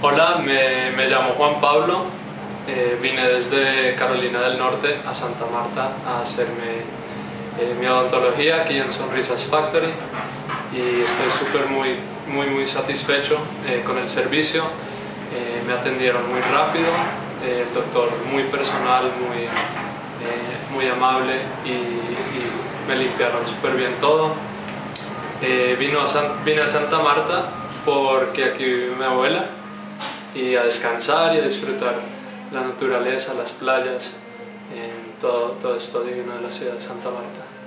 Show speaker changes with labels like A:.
A: Hola, me, me llamo Juan Pablo, eh, vine desde Carolina del Norte a Santa Marta a hacerme eh, mi odontología aquí en Sonrisas Factory y estoy súper muy, muy, muy satisfecho eh, con el servicio. me atendieron muy rápido, el doctor muy personal, muy, muy amable y, me limpiaron súper bien todo. vino a vine a Santa Marta porque aquí vive mi abuela y a descansar y a disfrutar la naturaleza, las playas, en todo, todo esto divino de la ciudad de Santa Marta.